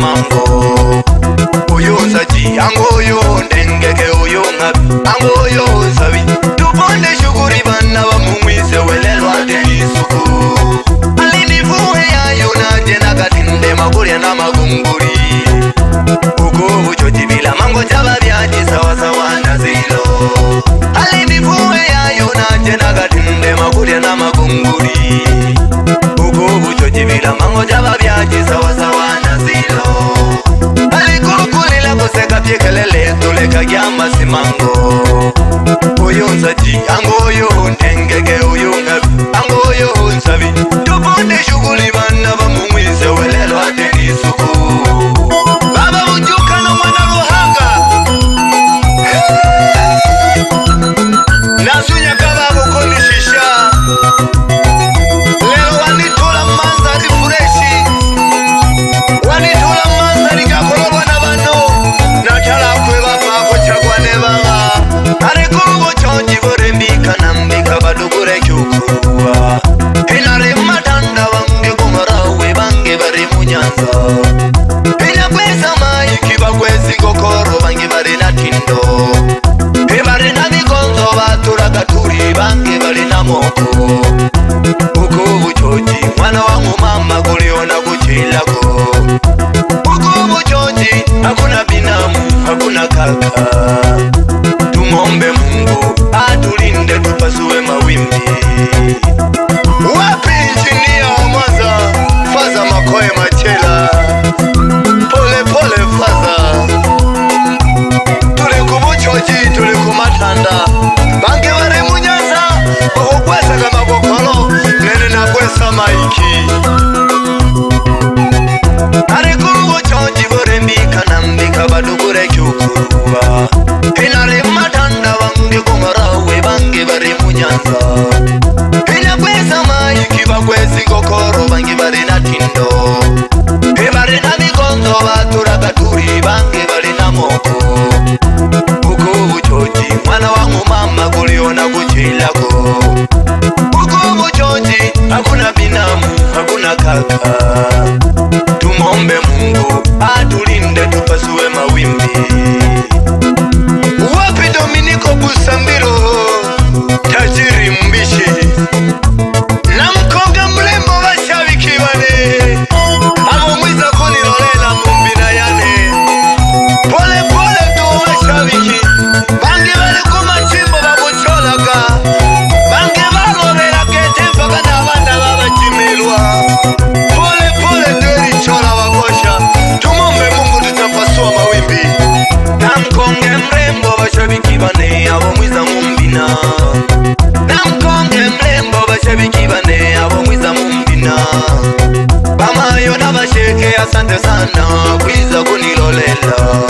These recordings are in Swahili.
Mambo mango kindle no kunilolela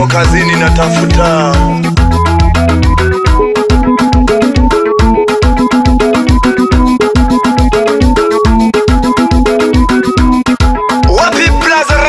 nipo kazini natafuta. Wapi plaza